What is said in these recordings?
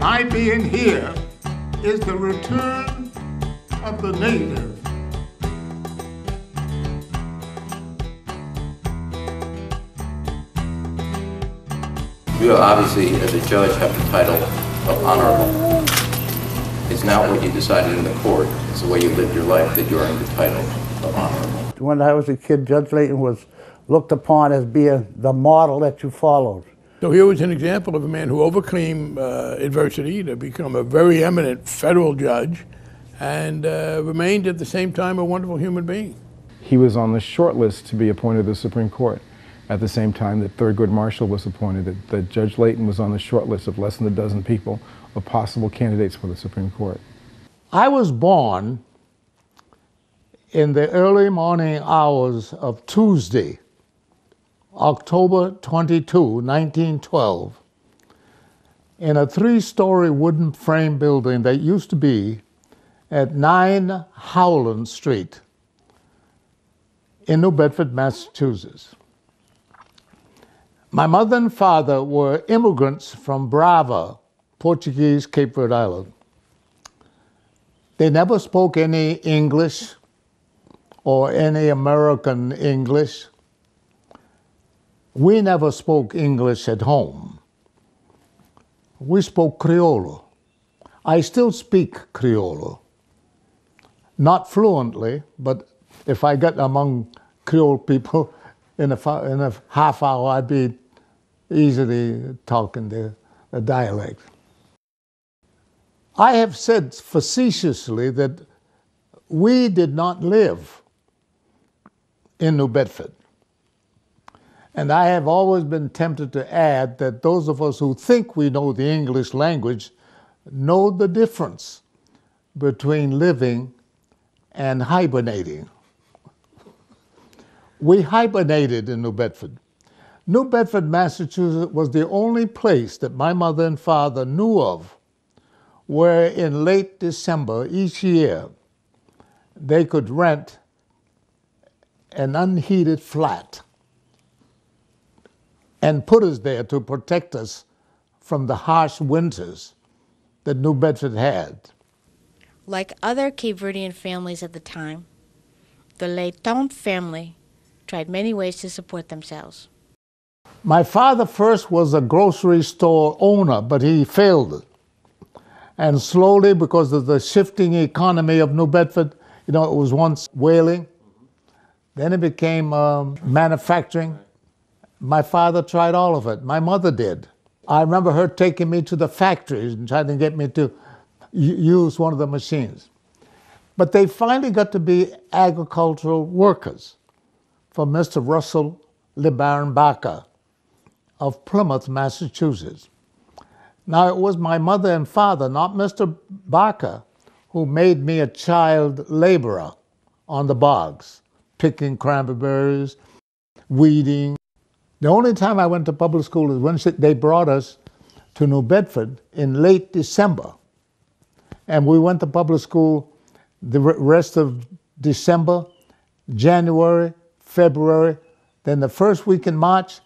My being here is the return of the native. You obviously, as a judge, have the title of honorable. It's not what you decided in the court, it's the way you lived your life that you earned the title of honorable. When I was a kid, Judge Leighton was looked upon as being the model that you followed. So here was an example of a man who overcame uh, adversity to become a very eminent federal judge and uh, remained at the same time a wonderful human being. He was on the short list to be appointed to the Supreme Court at the same time that Thurgood Marshall was appointed, that, that Judge Leighton was on the short list of less than a dozen people of possible candidates for the Supreme Court. I was born in the early morning hours of Tuesday, October 22, 1912, in a three story wooden frame building that used to be at 9 Howland Street in New Bedford, Massachusetts. My mother and father were immigrants from Brava, Portuguese Cape Verde Island. They never spoke any English or any American English. We never spoke English at home. We spoke Creole. I still speak Creole. Not fluently, but if I get among Creole people in a, in a half hour, I'd be easily talking the, the dialect. I have said facetiously that we did not live in New Bedford. And I have always been tempted to add that those of us who think we know the English language know the difference between living and hibernating. We hibernated in New Bedford. New Bedford, Massachusetts was the only place that my mother and father knew of where in late December each year they could rent an unheated flat and put us there to protect us from the harsh winters that New Bedford had. Like other Cape Verdean families at the time, the Leighton family tried many ways to support themselves. My father first was a grocery store owner, but he failed. And slowly, because of the shifting economy of New Bedford, you know, it was once whaling, then it became um, manufacturing. My father tried all of it. My mother did. I remember her taking me to the factories and trying to get me to use one of the machines. But they finally got to be agricultural workers for Mr. Russell LeBaron Barker of Plymouth, Massachusetts. Now, it was my mother and father, not Mr. Barker, who made me a child laborer on the bogs, picking cranberries, weeding. The only time I went to public school is when they brought us to New Bedford in late December. And we went to public school the rest of December, January, February. Then the first week in March,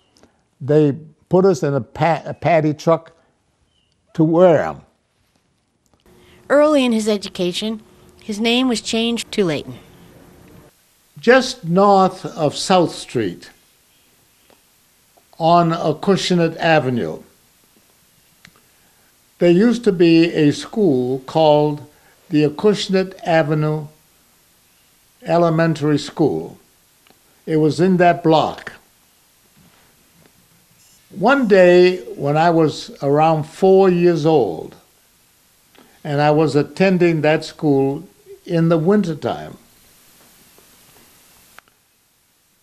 they put us in a, a paddy truck to Wareham. Early in his education, his name was changed to Leighton. Just north of South Street, on Acushnet Avenue, there used to be a school called the Acushnet Avenue Elementary School. It was in that block. One day, when I was around four years old, and I was attending that school in the wintertime,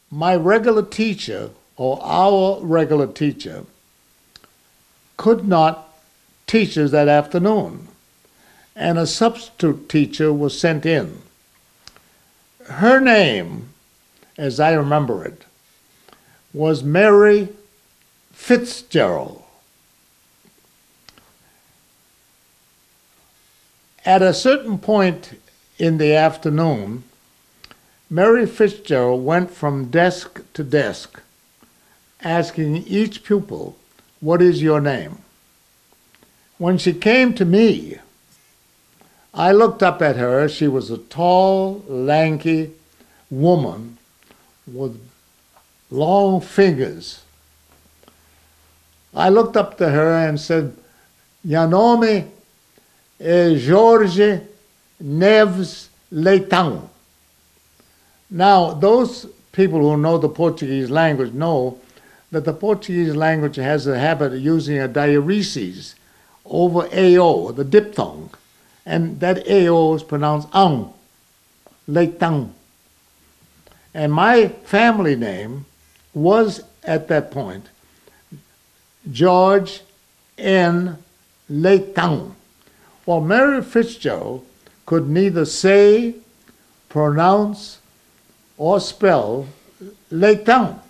my regular teacher, or our regular teacher, could not teach us that afternoon, and a substitute teacher was sent in. Her name, as I remember it, was Mary Fitzgerald. At a certain point in the afternoon, Mary Fitzgerald went from desk to desk, asking each pupil, What is your name? When she came to me, I looked up at her. She was a tall, lanky woman with long fingers. I looked up to her and said, Yanome e Jorge Neves Leitão. Now, those people who know the Portuguese language know that the Portuguese language has a habit of using a diaeresis over AO, the diphthong, and that AO is pronounced ang, leitão. And my family name was at that point George N. Leitão. Well, Mary Fitzgerald could neither say, pronounce, or spell Leitão.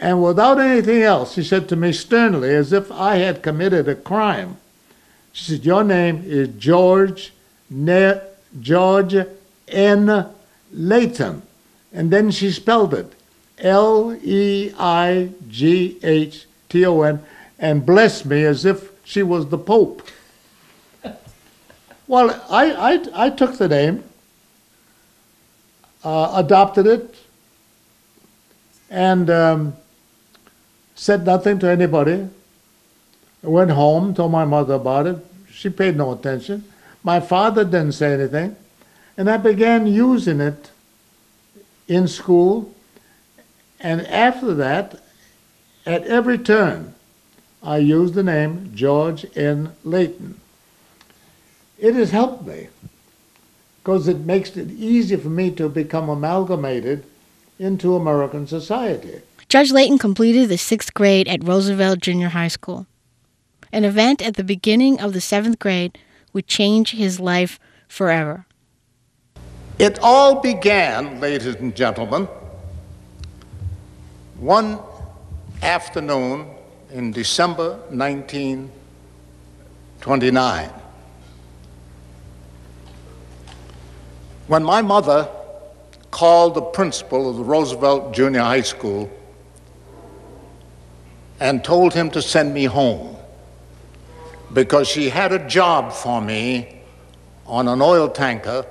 And without anything else, she said to me sternly, as if I had committed a crime, she said, Your name is George, ne- George N. Leighton. And then she spelled it L E I G H T O N and blessed me as if she was the Pope. Well, I, I, I took the name, uh, adopted it, and um, said nothing to anybody. I went home, told my mother about it. She paid no attention. My father didn't say anything. And I began using it in school. And after that, at every turn, I used the name George N. Leighton. It has helped me because it makes it easy for me to become amalgamated into American society. Judge Leighton completed the sixth grade at Roosevelt Junior High School. An event at the beginning of the seventh grade would change his life forever. It all began, ladies and gentlemen, one afternoon in December 1929. When my mother called the principal of the Roosevelt Junior High School and told him to send me home because she had a job for me on an oil tanker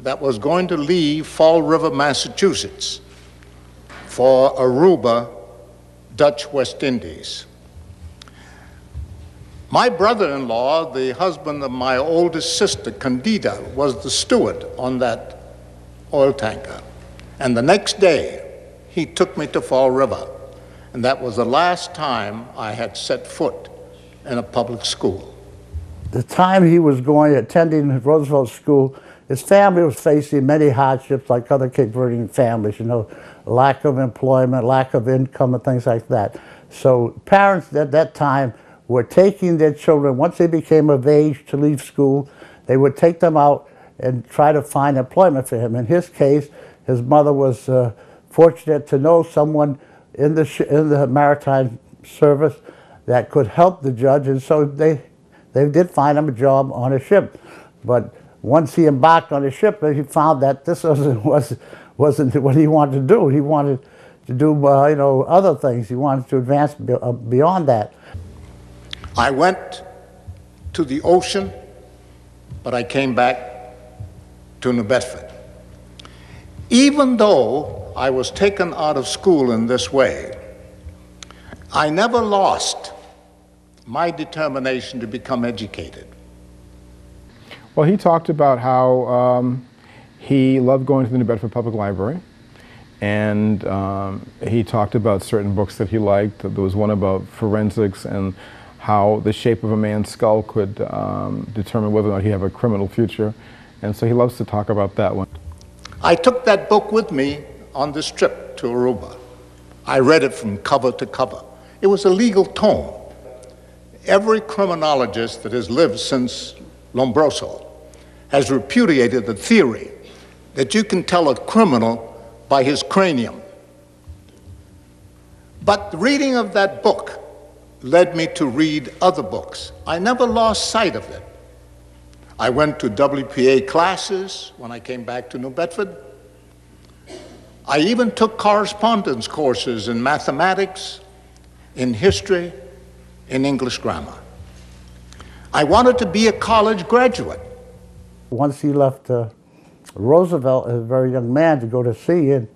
that was going to leave Fall River, Massachusetts for Aruba, Dutch West Indies. My brother in law, the husband of my oldest sister, Candida, was the steward on that oil tanker. And the next day, he took me to Fall River. And that was the last time I had set foot in a public school. The time he was going, attending Roosevelt School, his family was facing many hardships like other Cape Verdean families, you know, lack of employment, lack of income, and things like that. So parents at that time were taking their children, once they became of age to leave school, they would take them out and try to find employment for him. In his case, his mother was uh, fortunate to know someone in the, in the maritime service that could help the judge, and so they, they did find him a job on a ship. But once he embarked on a ship, he found that this wasn't, was, wasn't what he wanted to do. He wanted to do, uh, you know, other things. He wanted to advance be, uh, beyond that. I went to the ocean, but I came back to New Bedford. Even though I was taken out of school in this way, I never lost my determination to become educated. Well, he talked about how um, he loved going to the New Bedford Public Library, and um, he talked about certain books that he liked. There was one about forensics and how the shape of a man's skull could um, determine whether or not he have a criminal future. And so he loves to talk about that one. I took that book with me on this trip to Aruba. I read it from cover to cover. It was a legal tome. Every criminologist that has lived since Lombroso has repudiated the theory that you can tell a criminal by his cranium. But the reading of that book led me to read other books. I never lost sight of it. I went to WPA classes when I came back to New Bedford. I even took correspondence courses in mathematics, in history, in English grammar. I wanted to be a college graduate. Once he left uh, Roosevelt as a very young man to go to sea and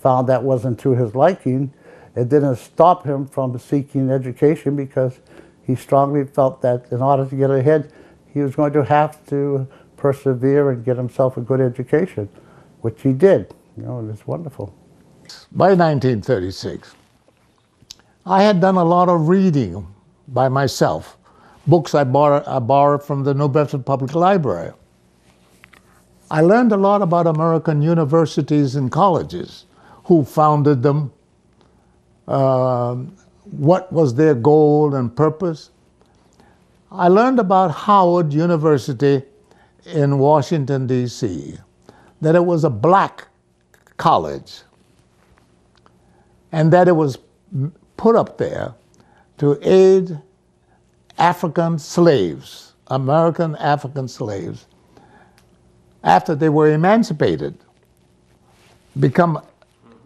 found that wasn't to his liking, it didn't stop him from seeking education because he strongly felt that in order to get ahead, he was going to have to persevere and get himself a good education, which he did. Know, it's wonderful. By 1936, I had done a lot of reading by myself, books I borrowed, I borrowed from the New Bedford Public Library. I learned a lot about American universities and colleges, who founded them, uh, what was their goal and purpose. I learned about Howard University in Washington, D.C., that it was a black college and that it was put up there to aid African slaves, American African slaves, after they were emancipated, become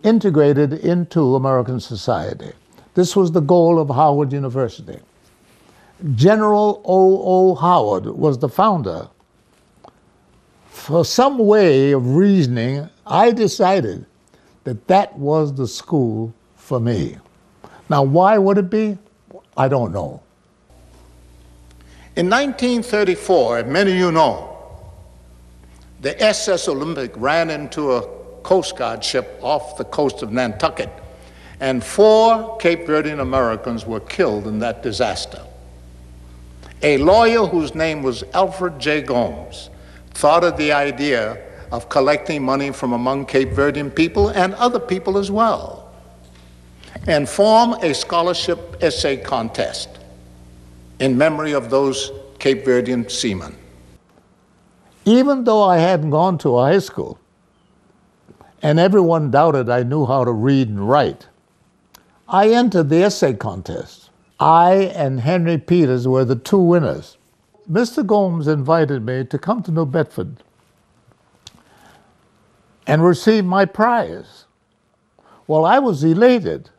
integrated into American society. This was the goal of Howard University. General O. O. Howard was the founder. For some way of reasoning, I decided that that was the school for me. Now, why would it be? I don't know. In 1934, many of you know, the SS Olympic ran into a Coast Guard ship off the coast of Nantucket, and four Cape Verdean Americans were killed in that disaster. A lawyer whose name was Alfred J. Gomes thought of the idea of collecting money from among Cape Verdean people and other people as well, and form a scholarship essay contest in memory of those Cape Verdean seamen. Even though I hadn't gone to a high school, and everyone doubted I knew how to read and write, I entered the essay contest. I and Henry Peters were the two winners. Mr. Gomes invited me to come to New Bedford and receive my prize. Well, I was elated.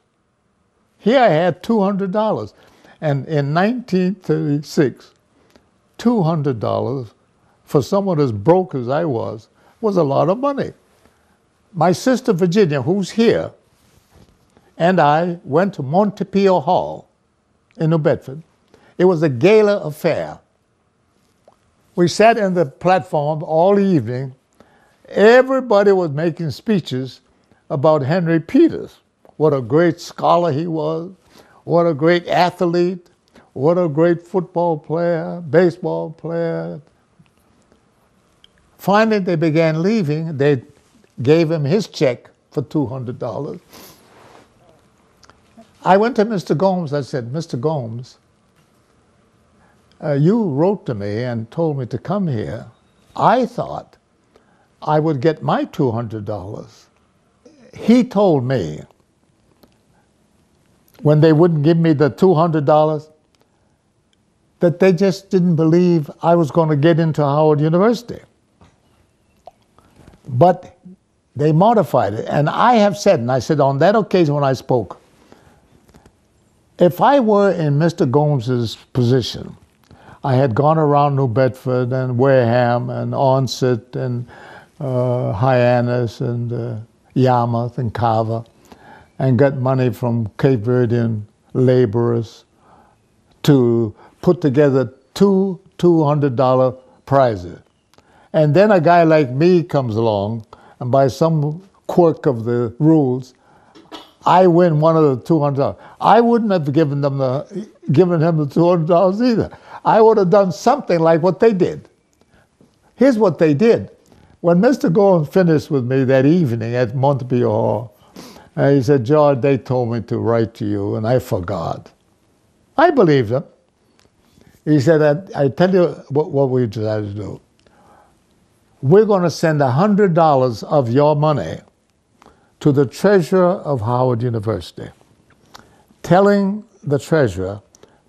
Here I had $200. And in 1936, $200 for someone as broke as I was was a lot of money. My sister Virginia, who's here, and I went to Montepio Hall in New Bedford. It was a gala affair. We sat in the platform all evening. Everybody was making speeches about Henry Peters. What a great scholar he was, what a great athlete, what a great football player, baseball player. Finally, they began leaving. They gave him his check for $200. I went to Mr. Gomes. I said, Mr. Gomes, uh, you wrote to me and told me to come here. I thought I would get my $200. He told me when they wouldn't give me the $200 that they just didn't believe I was going to get into Howard University. But they modified it. And I have said, and I said on that occasion when I spoke, if I were in Mr. Gomes's position, I had gone around New Bedford and Wareham and Onset and uh, Hyannis and uh, Yarmouth and Carver and got money from Cape Verdean laborers to put together two $200 prizes. And then a guy like me comes along, and by some quirk of the rules, I win one of the two hundred dollars. I wouldn't have given them the given him the two hundred dollars either. I would have done something like what they did. Here's what they did. When Mr. Gomes finished with me that evening at Montepio Hall, uh, he said, George, they told me to write to you, and I forgot. I believed him. He said, I, I tell you what, what we decided to do. We're going to send $100 of your money to the treasurer of Howard University, telling the treasurer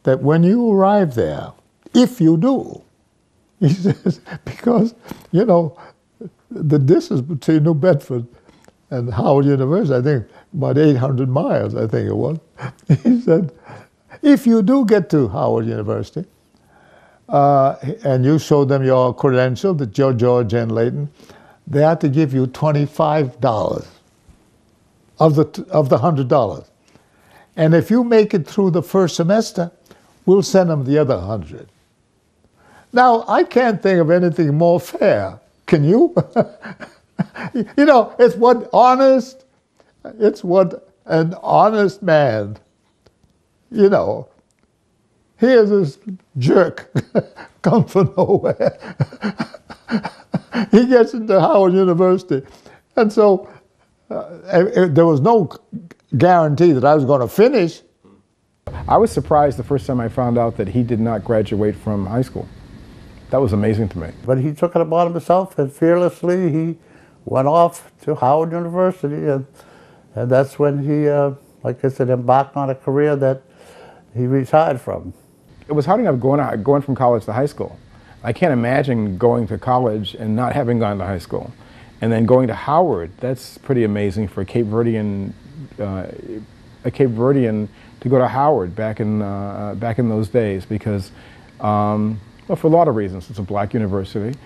that when you arrive there, if you do, he says, because, you know, the distance between New Bedford and Howard University, I think about 800 miles, I think it was. He said, if you do get to Howard University, uh, and you show them your credential, that you're George N. Leighton, they have to give you $25 of the, of the $100. And if you make it through the first semester, we'll send them the other 100. Now, I can't think of anything more fair. Can you? you know, it's what honest, it's what an honest man, you know, here's this jerk come from nowhere. he gets into Howard University. And so uh, there was no guarantee that I was going to finish. I was surprised the first time I found out that he did not graduate from high school. That was amazing to me. But he took it upon himself and fearlessly he went off to Howard University and, and that's when he, uh, like I said, embarked on a career that he retired from. It was hard enough going, going from college to high school. I can't imagine going to college and not having gone to high school. And then going to Howard, that's pretty amazing for a Cape Verdean, uh, a Cape Verdean to go to Howard back in, uh, back in those days because, um, well, for a lot of reasons. It's a black university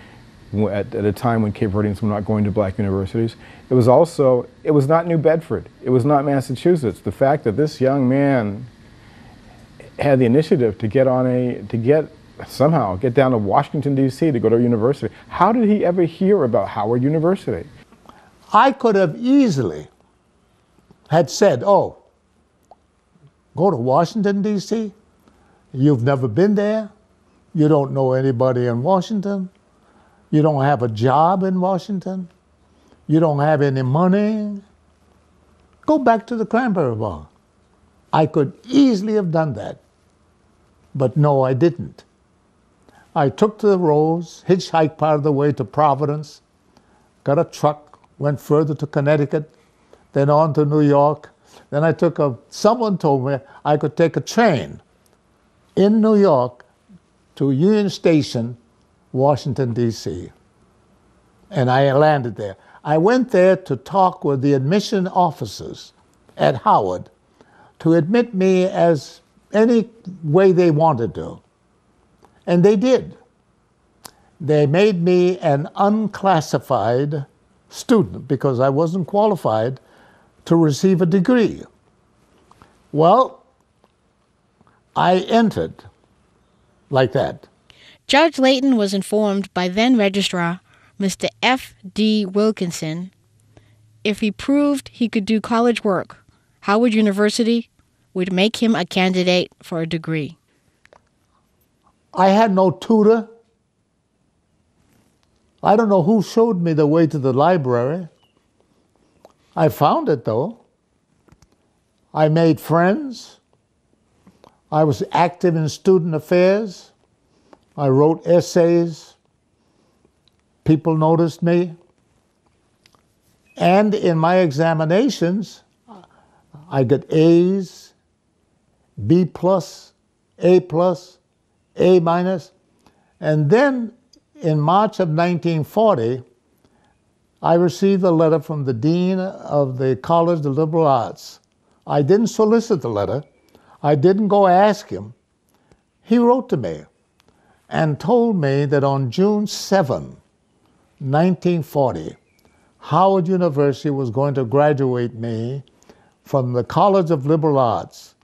at, at, a time when Cape Verdeans were not going to black universities. It was also, it was not New Bedford. It was not Massachusetts. The fact that this young man had the initiative to get on a, to get somehow get down to Washington, D.C. to go to a university. How did he ever hear about Howard University? I could have easily had said, oh, go to Washington, D.C.? You've never been there. You don't know anybody in Washington. You don't have a job in Washington. You don't have any money. Go back to the cranberry bog. I could easily have done that. But no, I didn't. I took to the roads, hitchhiked part of the way to Providence, got a truck, went further to Connecticut, then on to New York. Then I took a, someone told me I could take a train in New York to Union Station, Washington, D.C. And I landed there. I went there to talk with the admission officers at Howard to admit me as any way they wanted to. And they did. They made me an unclassified student because I wasn't qualified to receive a degree. Well, I entered like that. Judge Leighton was informed by then Registrar Mr. F. D. Wilkinson if he proved he could do college work, Howard University would make him a candidate for a degree. I had no tutor. I don't know who showed me the way to the library. I found it though. I made friends. I was active in student affairs. I wrote essays. People noticed me. And in my examinations, I got A's, B plus, A plus, A minus. And then in March of 1940, I received a letter from the Dean of the College of Liberal Arts. I didn't solicit the letter. I didn't go ask him. He wrote to me and told me that on June 7, 1940, Howard University was going to graduate me from the College of Liberal Arts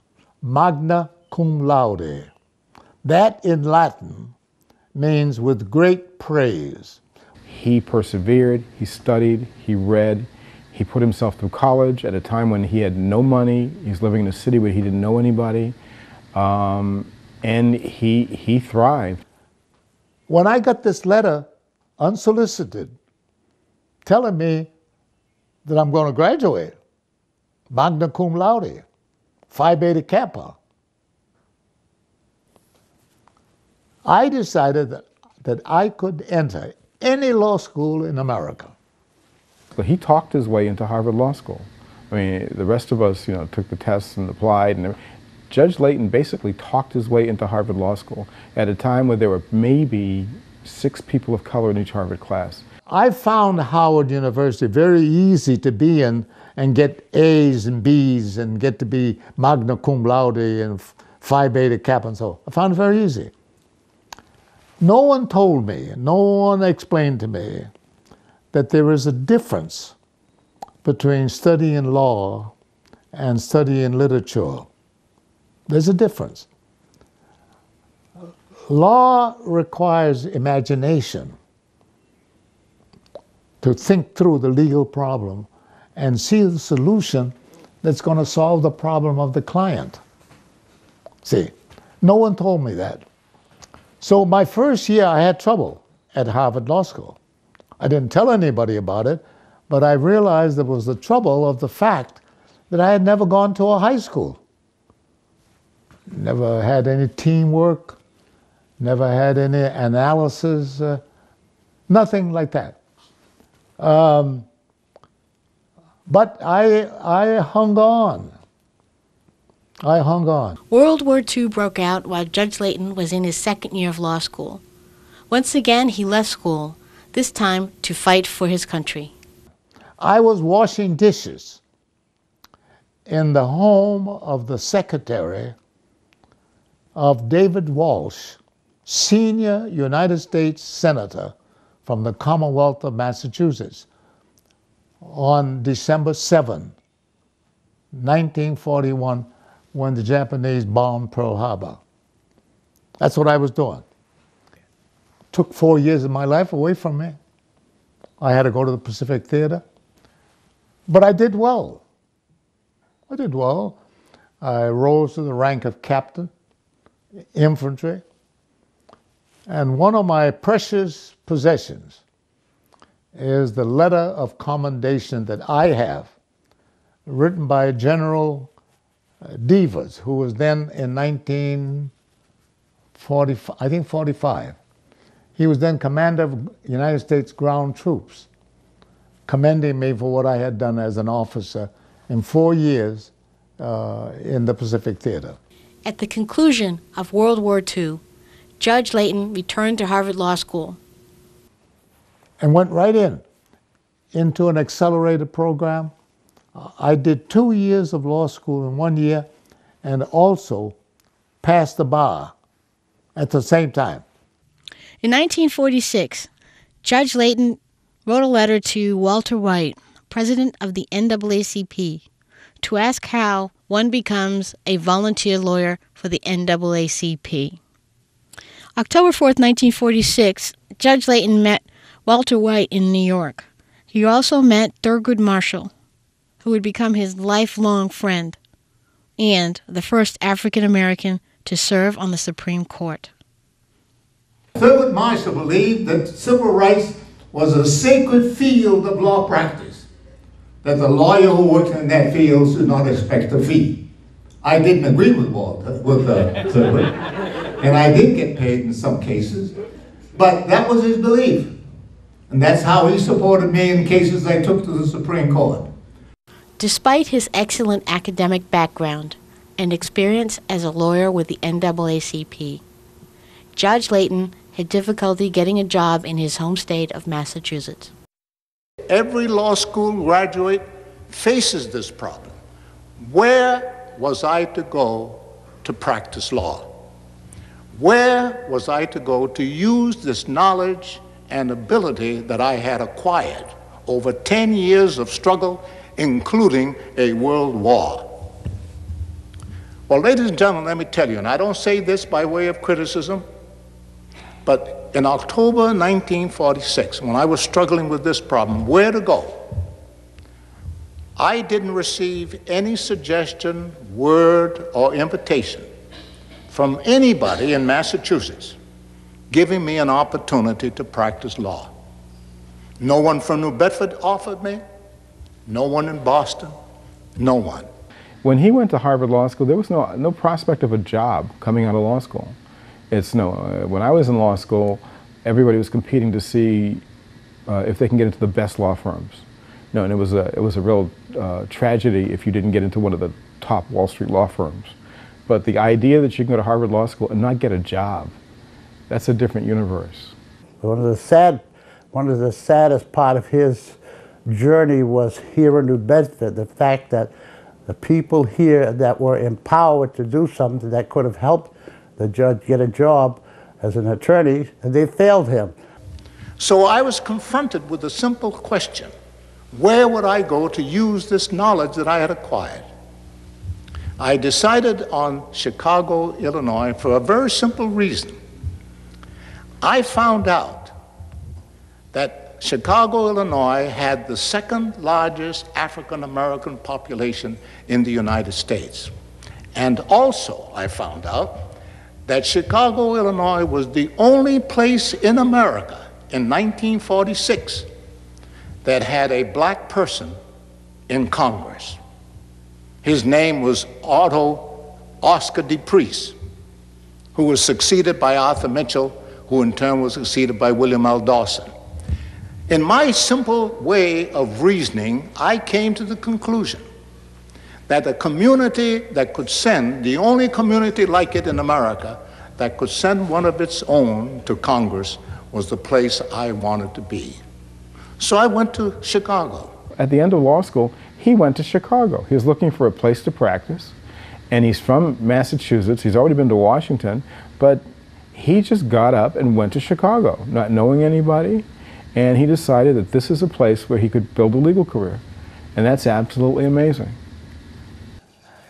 magna cum laude. That in Latin means with great praise. He persevered, he studied, he read, he put himself through college at a time when he had no money. He was living in a city where he didn't know anybody. Um, and he, he thrived. When I got this letter, unsolicited, telling me that I'm going to graduate, magna cum laude, Phi Beta Kappa. I decided that, that I could enter any law school in America. He talked his way into Harvard Law School. I mean, the rest of us, you know, took the tests and applied. And Judge Leighton basically talked his way into Harvard Law School at a time where there were maybe six people of color in each Harvard class. I found Howard University very easy to be in and get A's and B's and get to be magna cum laude and Phi Beta Kappa and so. I found it very easy. No one told me, no one explained to me that there is a difference between studying law and studying literature. There's a difference. Law requires imagination to think through the legal problem and see the solution that's going to solve the problem of the client. See, no one told me that. So my first year, I had trouble at Harvard Law School. I didn't tell anybody about it, but I realized there was the trouble of the fact that I had never gone to a high school. Never had any teamwork, never had any analysis, uh, nothing like that. Um, but I, I hung on. I hung on. World War II broke out while Judge Leighton was in his second year of law school. Once again, he left school, this time to fight for his country. I was washing dishes in the home of the secretary of David Walsh, senior United States Senator from the Commonwealth of Massachusetts, on December 7, 1941, when the Japanese bombed Pearl Harbor. That's what I was doing. Took four years of my life away from me. I had to go to the Pacific Theater. But I did well. I did well. I rose to the rank of captain, infantry. And one of my precious possessions is the letter of commendation that I have, written by General Devers, who was then in 1945, I think 45. He was then commander of United States ground troops, commending me for what I had done as an officer in four years uh, in the Pacific Theater. At the conclusion of World War II, Judge Leighton returned to Harvard Law School. And went right in, into an accelerated program. I did two years of law school in one year and also passed the bar at the same time. In 1946, Judge Leighton wrote a letter to Walter White, president of the NAACP, to ask how one becomes a volunteer lawyer for the NAACP. October 4th, 1946, Judge Leighton met Walter White in New York. He also met Thurgood Marshall, who would become his lifelong friend and the first African American to serve on the Supreme Court. Thurgood Marshall believed that civil rights was a sacred field of law practice, that the lawyer who worked in that field should not expect a fee. I didn't agree with Walter, with uh, Thurgood and I did get paid in some cases, but that was his belief. And that's how he supported me in cases I took to the Supreme Court. Despite his excellent academic background and experience as a lawyer with the NAACP, Judge Leighton had difficulty getting a job in his home state of Massachusetts. Every law school graduate faces this problem. Where was I to go to practice law? Where was I to go to use this knowledge and ability that I had acquired over 10 years of struggle, including a world war? Well, ladies and gentlemen, let me tell you, and I don't say this by way of criticism, but in October 1946, when I was struggling with this problem, where to go, I didn't receive any suggestion, word, or invitation from anybody in Massachusetts giving me an opportunity to practice law. No one from New Bedford offered me, no one in Boston, no one. When he went to Harvard Law School, there was no, no prospect of a job coming out of law school. It's no, uh, when I was in law school, everybody was competing to see uh, if they can get into the best law firms. No, and it was a, it was a real uh, tragedy if you didn't get into one of the top Wall Street law firms. But the idea that you can go to Harvard Law School and not get a job, that's a different universe. One of the sad, one of the saddest part of his journey was here in New Bedford, the fact that the people here that were empowered to do something that could have helped the judge get a job as an attorney, and they failed him. So I was confronted with a simple question where would I go to use this knowledge that I had acquired? I decided on Chicago, Illinois, for a very simple reason. I found out that Chicago, Illinois had the second largest African American population in the United States. And also, I found out that Chicago, Illinois was the only place in America in 1946 that had a black person in Congress. His name was Otto Oscar DePriest, who was succeeded by Arthur Mitchell, who in turn was succeeded by William L. Dawson. In my simple way of reasoning, I came to the conclusion that a community that could send, the only community like it in America, that could send one of its own to Congress was the place I wanted to be. So I went to Chicago. At the end of law school, he went to Chicago. He was looking for a place to practice, and he's from Massachusetts. He's already been to Washington, but he just got up and went to Chicago, not knowing anybody, and he decided that this is a place where he could build a legal career. And that's absolutely amazing.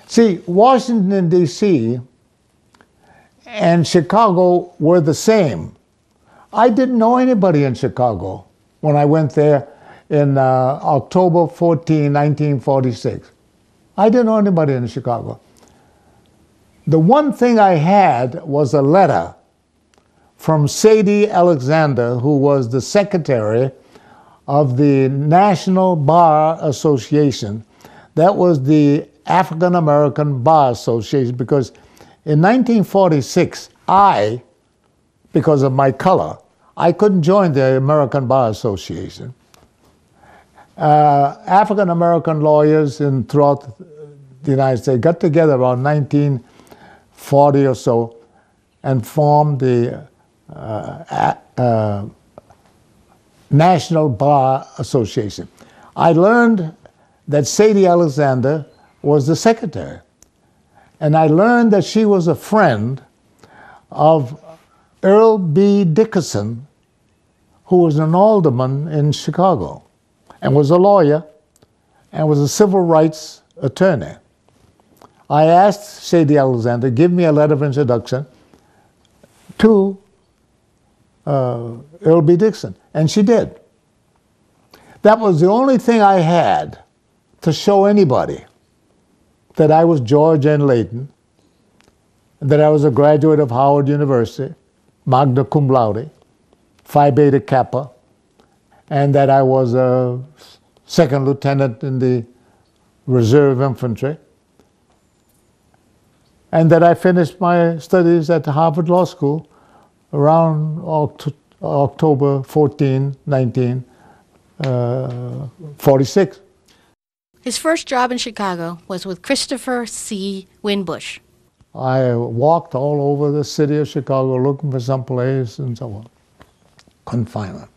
See, Washington, D.C. and Chicago were the same. I didn't know anybody in Chicago when I went there in uh, October 14, 1946. I didn't know anybody in Chicago. The one thing I had was a letter from Sadie Alexander, who was the secretary of the National Bar Association. That was the African American Bar Association because in 1946, I, because of my color, I couldn't join the American Bar Association. Uh, African American lawyers in throughout the United States got together around 1940 or so and formed the uh, uh, National Bar Association. I learned that Sadie Alexander was the secretary. And I learned that she was a friend of Earl B. Dickerson, who was an alderman in Chicago and was a lawyer and was a civil rights attorney. I asked Sadie Alexander, give me a letter of introduction to uh, Earl B. Dixon, and she did. That was the only thing I had to show anybody that I was George N. Leighton, that I was a graduate of Howard University, magna cum laude, Phi Beta Kappa, and that I was a second lieutenant in the Reserve Infantry, and that I finished my studies at Harvard Law School around Oct October 14, 1946. His first job in Chicago was with Christopher C. Wimbish. I walked all over the city of Chicago looking for some place and so on. Couldn't find one.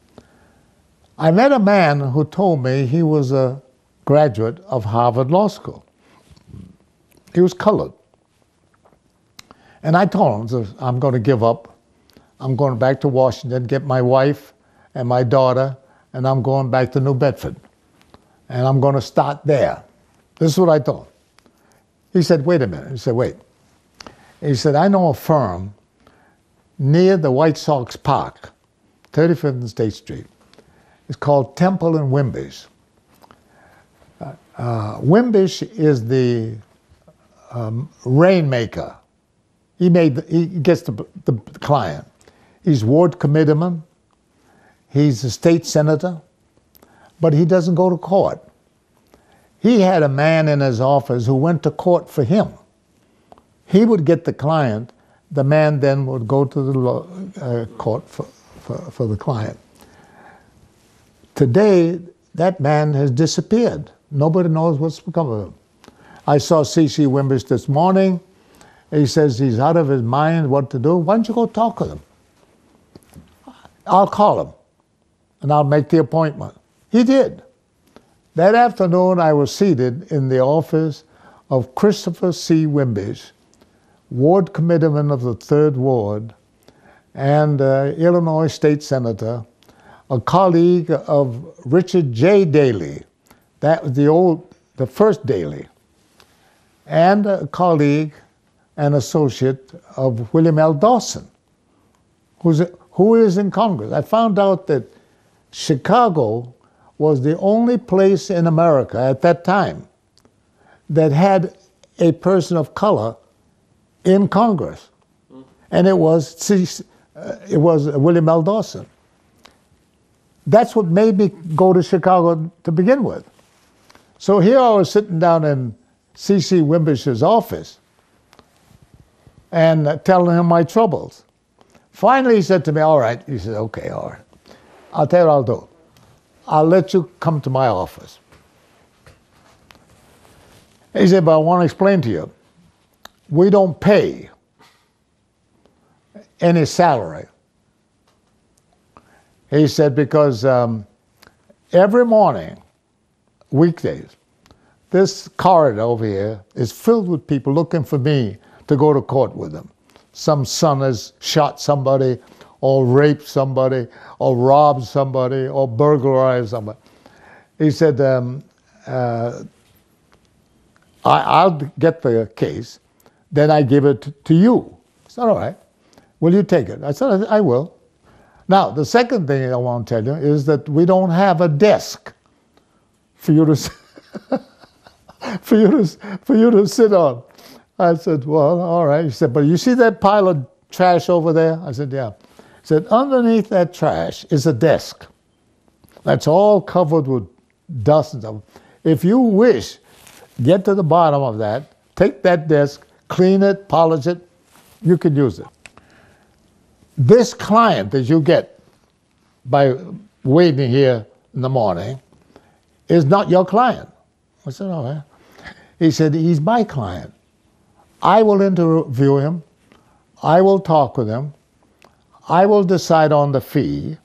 I met a man who told me he was a graduate of Harvard Law School. He was colored. And I told him, I'm going to give up. I'm going back to Washington, get my wife and my daughter, and I'm going back to New Bedford. And I'm going to start there. This is what I told him. He said, wait a minute. He said, wait. He said, I know a firm near the White Sox Park, 35th and State Street. It's called Temple and Wimbish. Uh, uh, Wimbish is the um, rainmaker. He made the, he gets the, the client. He's ward committeeman. He's a state senator, but he doesn't go to court. He had a man in his office who went to court for him. He would get the client. The man then would go to the law, uh, court for, for, for the client. Today, that man has disappeared. Nobody knows what's become of him. I saw C.C. Wimbish this morning. He says he's out of his mind what to do. Why don't you go talk with him? I'll call him and I'll make the appointment. He did. That afternoon, I was seated in the office of Christopher C. Wimbish, ward committeeman of the Third Ward, and uh, Illinois state senator, a colleague of Richard J. Daley, that was the old, the first Daley, and a colleague and associate of William L. Dawson, who's, who is in Congress. I found out that Chicago was the only place in America at that time that had a person of color in Congress, and it was uh, it was William L. Dawson. That's what made me go to Chicago to begin with. So here I was sitting down in C.C. Wimbish's office and telling him my troubles. Finally, he said to me, All right. He said, Okay, all right. I'll tell you what I'll do. I'll let you come to my office. He said, But I want to explain to you we don't pay any salary. He said, Because um, every morning, weekdays, this corridor over here is filled with people looking for me to go to court with them. Some son has shot somebody, or rape somebody, or rob somebody, or burglarize somebody. He said, um, uh, I, will get the case, then I give it to you. I said, all right. Will you take it? I said, I will. Now, the second thing I want to tell you is that we don't have a desk for you to, for you to, for you to sit on. I said, well, all right. He said, but you see that pile of trash over there? I said, yeah. Said, underneath that trash is a desk. That's all covered with dust and stuff. If you wish, get to the bottom of that, take that desk, clean it, polish it, you can use it. This client that you get by waiting here in the morning is not your client. I said, oh, all right. He said, he's my client. I will interview him. I will talk with him. I will decide on the fee.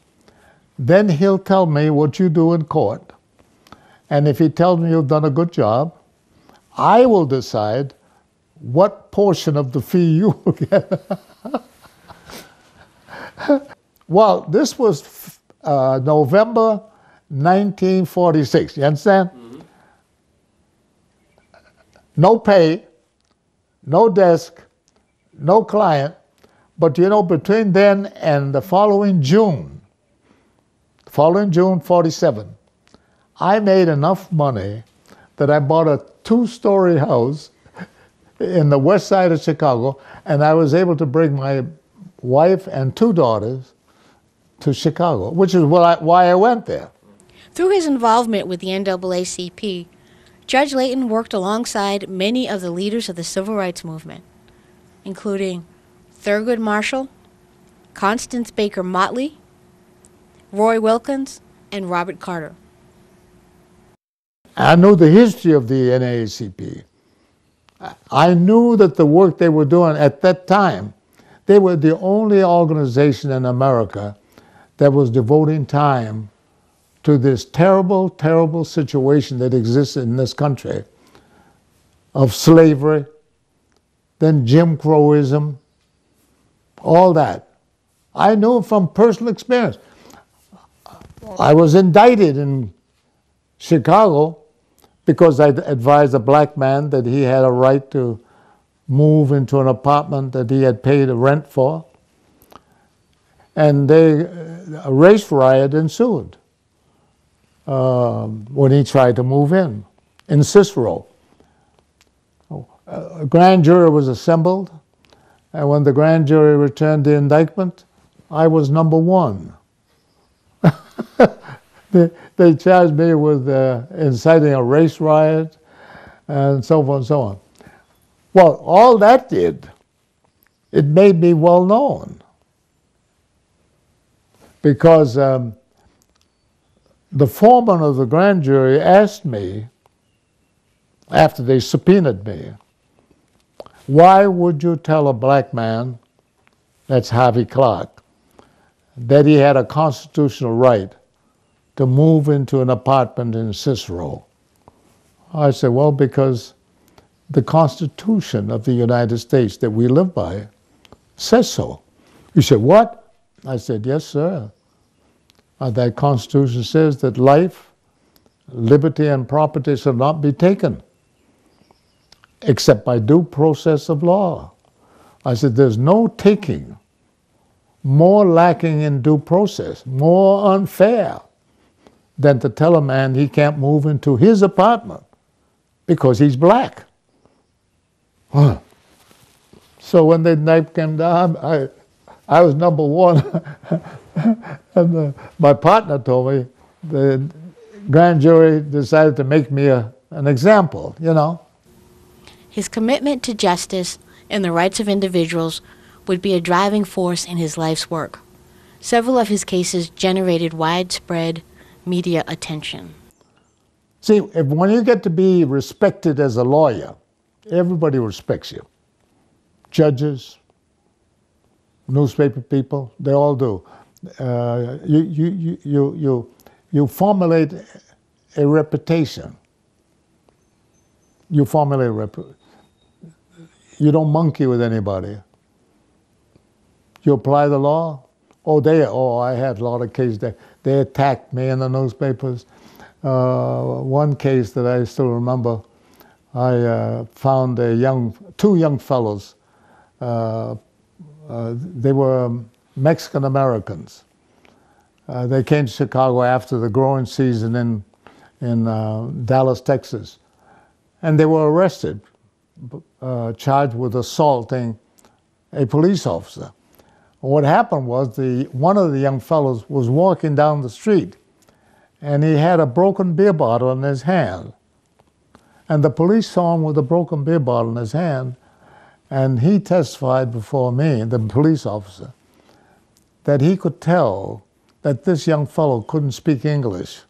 Then he'll tell me what you do in court. And if he tells me you've done a good job, I will decide what portion of the fee you will get. well, this was uh, November 1946. You understand? Mm-hmm. No pay, no desk, no client. But you know, between then and the following June, following June 47, I made enough money that I bought a two story house in the west side of Chicago, and I was able to bring my wife and two daughters to Chicago, which is why I went there. Through his involvement with the NAACP, Judge Leighton worked alongside many of the leaders of the civil rights movement, including Thurgood Marshall, Constance Baker Motley, Roy Wilkins, and Robert Carter. I know the history of the NAACP. I knew that the work they were doing at that time, they were the only organization in America that was devoting time to this terrible, terrible situation that exists in this country of slavery, then Jim Crowism, all that. I know from personal experience. I was indicted in Chicago because I advised a black man that he had a right to move into an apartment that he had paid a rent for. And they, a race riot ensued um, when he tried to move in, in Cicero. A grand jury was assembled, and when the grand jury returned the indictment, I was number one. they, they charged me with uh, inciting a race riot and so forth and so on. Well, all that did, it made me well known. Because um, the foreman of the grand jury asked me, after they subpoenaed me, why would you tell a black man, that's Harvey Clark, that he had a constitutional right to move into an apartment in Cicero? I said, well, because the Constitution of the United States that we live by says so. He said, What? I said, Yes, sir. Uh, that Constitution says that life, liberty, and property shall not be taken except by due process of law. I said, There's no taking more lacking in due process, more unfair than to tell a man he can't move into his apartment because he's black. Huh. So when the knife came down, I, I was number one. and the, my partner told me the grand jury decided to make me a, an example, you know. His commitment to justice and the rights of individuals would be a driving force in his life's work. Several of his cases generated widespread media attention. See, if, when you get to be respected as a lawyer, everybody respects you. Judges, newspaper people, they all do. Uh, you, you, you, you, you, formulate a reputation. You formulate a reputation. You don't monkey with anybody. You apply the law. Oh, they, oh, I had a lot of cases that they attacked me in the newspapers. Uh, one case that I still remember, I uh, found a young, two young fellows. Uh, uh they were Mexican Americans. Uh, they came to Chicago after the growing season in, in uh, Dallas, Texas. And they were arrested, Uh, charged with assaulting a police officer. What happened was the one of the young fellows was walking down the street and he had a broken beer bottle in his hand. And the police saw him with a broken beer bottle in his hand, and he testified before me, the police officer, that he could tell that this young fellow couldn't speak English.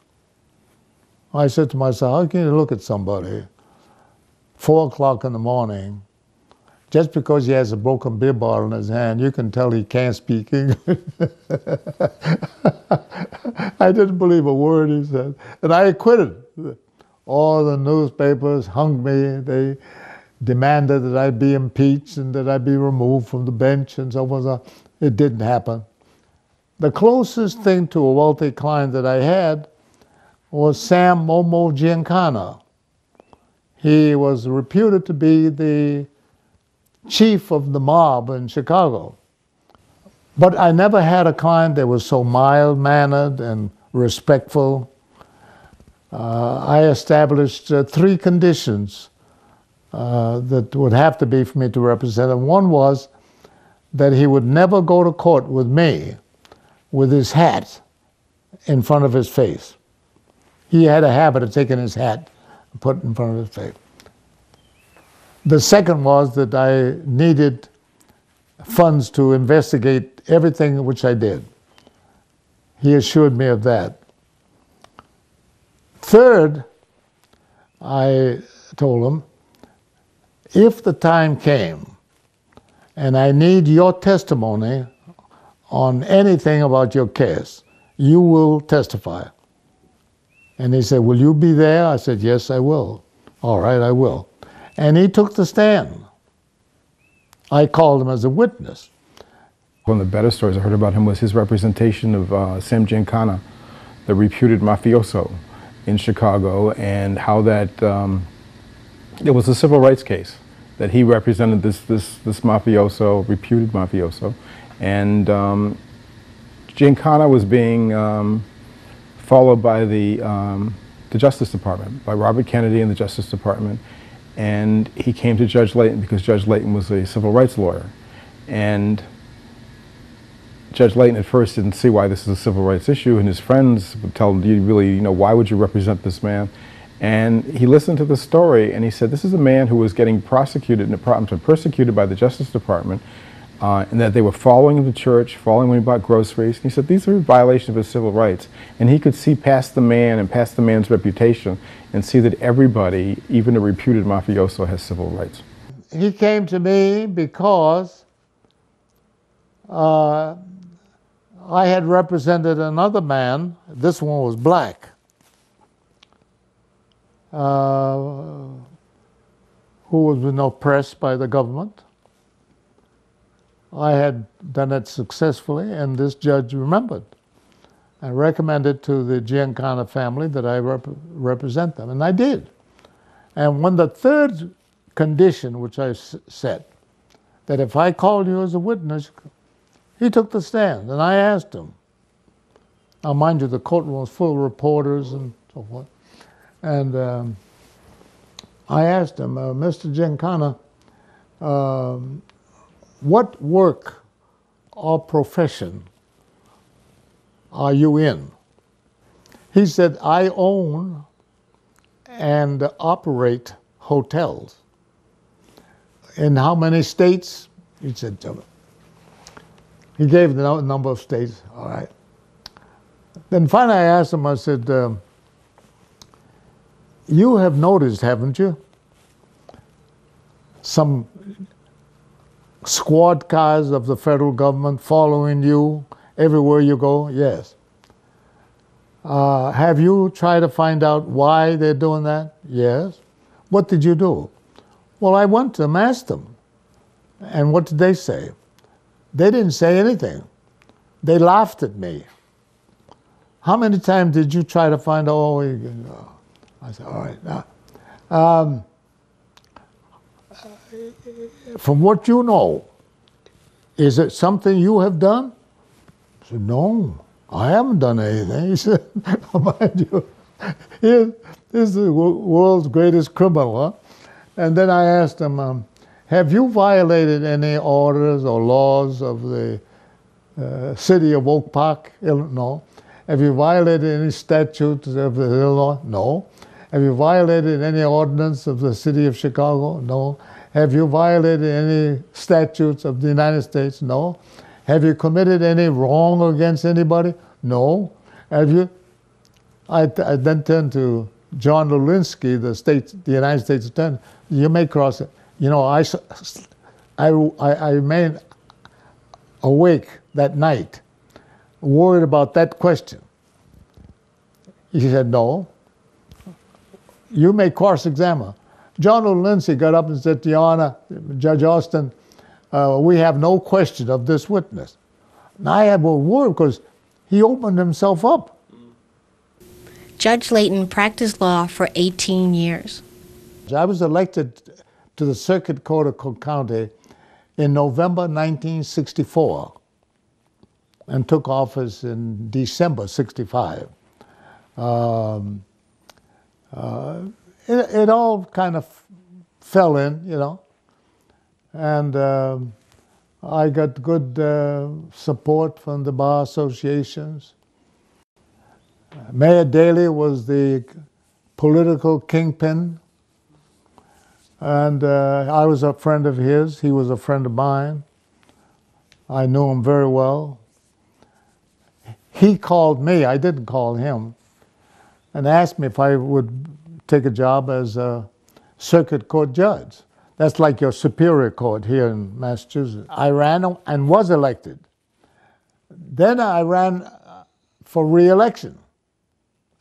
I said to myself, how can you look at somebody four o'clock in the morning just because he has a broken beer bottle in his hand, you can tell he can't speak English. I didn't believe a word he said. And I acquitted. All the newspapers hung me. They demanded that I be impeached and that I be removed from the bench and so on. It didn't happen. The closest thing to a wealthy client that I had was Sam Momo Giancana. He was reputed to be the chief of the mob in Chicago. But I never had a client that was so mild mannered and respectful. Uh, I established uh, three conditions uh, that would have to be for me to represent him. One was that he would never go to court with me with his hat in front of his face. He had a habit of taking his hat and put it in front of his face. The second was that I needed funds to investigate everything which I did. He assured me of that. Third, I told him, if the time came and I need your testimony on anything about your case, you will testify. And he said, Will you be there? I said, Yes, I will. All right, I will and he took the stand. I called him as a witness. One of the better stories I heard about him was his representation of uh, Sam Giancana, the reputed mafioso in Chicago, and how that um, it was a civil rights case that he represented this this this mafioso, reputed mafioso, and um, Giancana was being um, followed by the um, the Justice Department, by Robert Kennedy and the Justice Department, and he came to Judge Leighton because Judge Leighton was a civil rights lawyer. And Judge Leighton at first didn't see why this is a civil rights issue, and his friends would tell him, you really, you know, why would you represent this man? And he listened to the story, and he said, this is a man who was getting prosecuted, and persecuted by the Justice Department, uh, and that they were following the church, following when he bought groceries. And he said, these are violations of his civil rights. And he could see past the man and past the man's reputation and see that everybody, even a reputed mafioso, has civil rights. He came to me because uh, I had represented another man, this one was black, uh, who was oppressed by the government. I had done it successfully, and this judge remembered and recommended to the Giancana family that I rep- represent them, and I did. And when the third condition, which I set, that if I called you as a witness, he took the stand, and I asked him. Now, mind you, the courtroom was full of reporters and so forth. And um, I asked him, uh, Mr. Giancana, um, what work or profession are you in? He said, I own and operate hotels. In how many states? He said, he gave the number of states. All right. Then finally, I asked him, I said, um, You have noticed, haven't you? Some squad cars of the federal government following you everywhere you go? Yes. Uh, have you tried to find out why they're doing that? Yes. What did you do? Well, I went to them, asked them. And what did they say? They didn't say anything. They laughed at me. How many times did you try to find out? Oh, I said, all right. Now, um, from what you know, is it something you have done? I said, no, I haven't done anything. He said, mind you, this is the world's greatest criminal. Huh? And then I asked him, um, have you violated any orders or laws of the uh, city of Oak Park, Illinois? Have you violated any statutes of the Illinois? No. Have you violated any ordinance of the city of Chicago? No. Have you violated any statutes of the United States? No. Have you committed any wrong against anybody? No. Have you? I, I then turned to John Lulinski, the state, the United States Attorney. You may cross it. You know, I, I, I remained awake that night, worried about that question. He said, No. You may cross John Lindsay got up and said, Your Honor, Judge Austin, uh, we have no question of this witness. And I had a word because he opened himself up. Judge Leighton practiced law for 18 years. I was elected to the Circuit Court of Cook County in November 1964 and took office in December 65. Um, uh, it, it, all kind of fell in, you know, and uh, I got good uh, support from the bar associations. Mayor Daley was the political kingpin, and uh, I was a friend of his. He was a friend of mine. I knew him very well. He called me, I didn't call him, and asked me if I would take a job as a circuit court judge. That's like your superior court here in Massachusetts. I ran and was elected. Then I ran uh, for reelection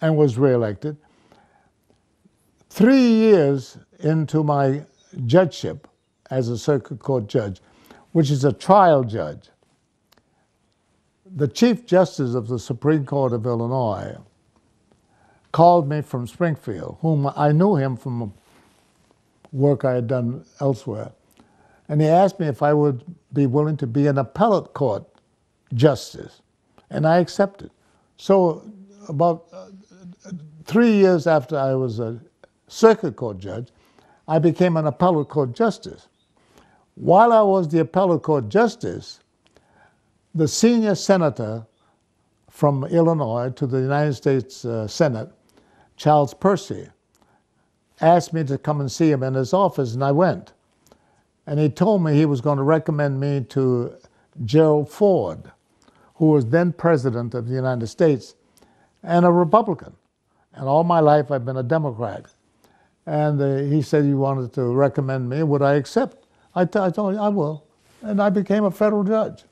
and was reelected. Three years into my judgeship as a circuit court judge, which is a trial judge, the Chief Justice of the Supreme Court of Illinois called me from Springfield, whom I knew him from work I had done elsewhere. And he asked me if I would be willing to be an appellate court justice. And I accepted. So, about uh, three years after I was a circuit court judge, I became an appellate court justice. While I was the appellate court justice, the senior senator from Illinois to the United States uh, Senate, Charles Percy, asked me to come and see him in his office, and I went. And he told me he was going to recommend me to Gerald Ford, who was then president of the United States and a Republican. And all my life I've been a Democrat. And uh, he said he wanted to recommend me. Would I accept? I, told him I will. And I became a federal judge.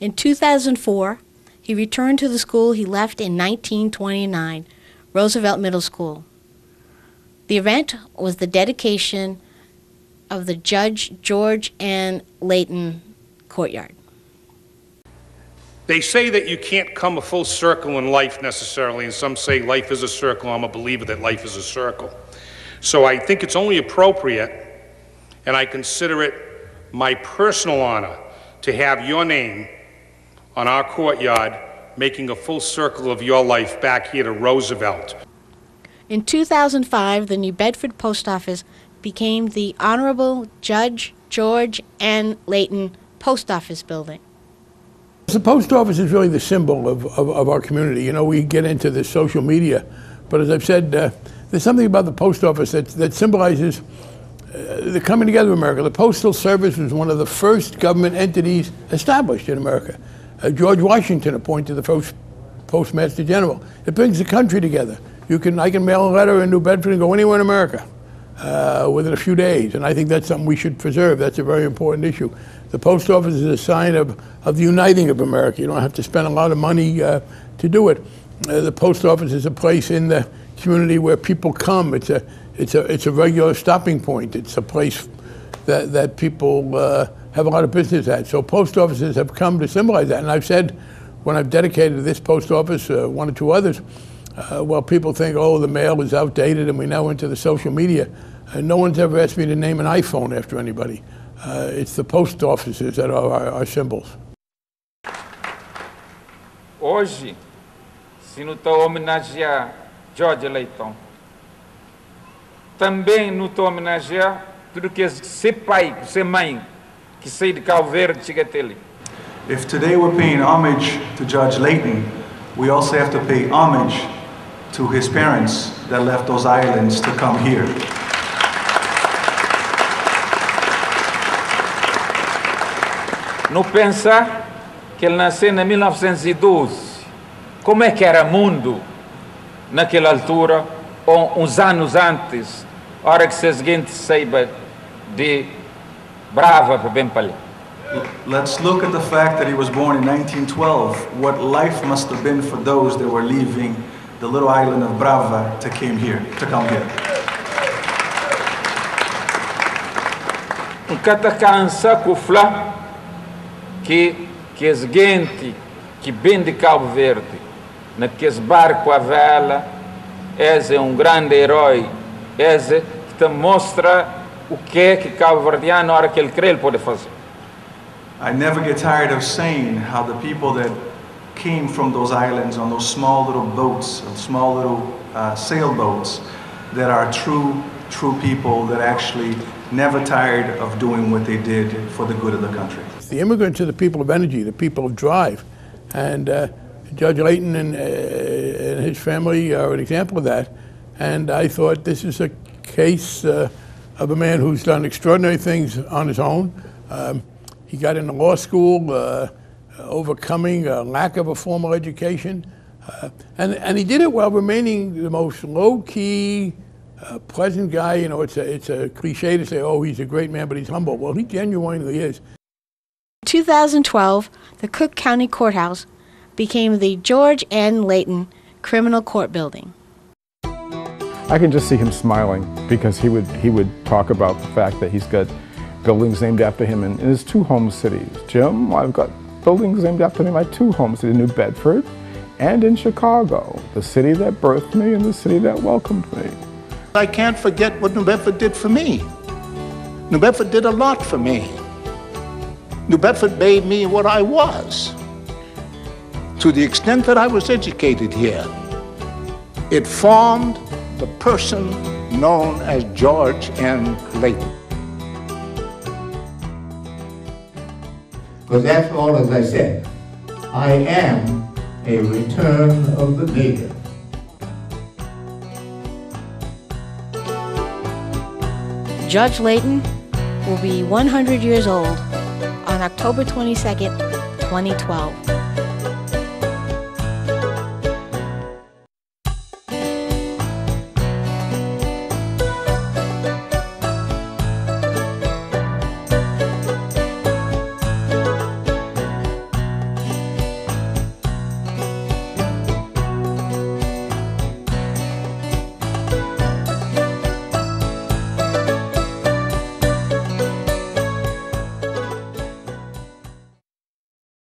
In 2004, he returned to the school he left in 1929, Roosevelt Middle School. The event was the dedication of the Judge George N. Leighton courtyard. They say that you can't come a full circle in life necessarily, and some say life is a circle. I'm a believer that life is a circle. So I think it's only appropriate, and I consider it my personal honor to have your name on our courtyard, making a full circle of your life back here to Roosevelt. In 2005, the New Bedford Post Office became the Honorable Judge George N. Leighton Post Office Building. The post office is really the symbol of, of, of our community. You know, we get into the social media, but as I've said, uh, there's something about the post office that, that symbolizes uh, the coming together of America. The Postal Service was one of the first government entities established in America. Uh, George Washington appointed the first Postmaster General. It brings the country together. You can, I can mail a letter in New Bedford and go anywhere in America uh, within a few days, and I think that's something we should preserve. That's a very important issue. The post office is a sign of, of the uniting of America. You don't have to spend a lot of money uh, to do it. Uh, the post office is a place in the community where people come. It's a, it's a, it's a regular stopping point. It's a place that, that people uh, have a lot of business at. So post offices have come to symbolize that. And I've said when I've dedicated this post office, uh, one or two others, uh, well, people think, oh, the mail is outdated and we now into the social media. Uh, no one's ever asked me to name an iPhone after anybody. Uh, it's the post offices that are our, our symbols. Hoje, se não estou homenagear também não estou homenagear tudo que é ser pai, ser mãe, que sai de Cabo Verde chega até ali. If today we're paying homage to Judge Layton, we also have to pay homage to his parents that left those islands to come here. Não pensar que ele nasceu em 1912. Como é que era o mundo naquela altura, ou uns anos antes, hora que se gente saiba de Brava para bem para ali. Let's look at the fact that he was born in 1912. What life must have been for those that were leaving the little island of Brava to came here, to come here. Catacança com flá que que é gente que vem de Cabo Verde, naquele barco à vela, é um grande herói, esse que te mostra o que é que Cabo Verdeano, na hora que ele crê, ele pode fazer. I never get tired of saying how the people that came from those islands on those small little boats, small little uh, sailboats, that are true, true people that actually never tired of doing what they did for the good of the country. The immigrants are the people of energy, the people of drive. And uh, Judge Leighton and, uh, and, his family are an example of that. And I thought this is a case uh, of a man who's done extraordinary things on his own. Um, he got into law school, uh, overcoming a lack of a formal education. Uh, and, and he did it while remaining the most low-key, uh, pleasant guy. You know, it's a, it's a cliche to say, oh, he's a great man, but he's humble. Well, he genuinely is. 2012, the Cook County Courthouse became the George N. Leighton Criminal Court Building. I can just see him smiling because he would, he would talk about the fact that he's got buildings named after him in, in his two home cities. Jim, I've got buildings named after me in my two home cities, New Bedford and in Chicago, the city that birthed me and the city that welcomed me. I can't forget what New Bedford did for me. New Bedford did a lot for me. New Bedford made me what I was. To the extent that I was educated here, it formed the person known as George N. Leighton. But that's all, as I said. I am a return of the native. Judge Leighton will be 100 years old on October 22nd, 2012.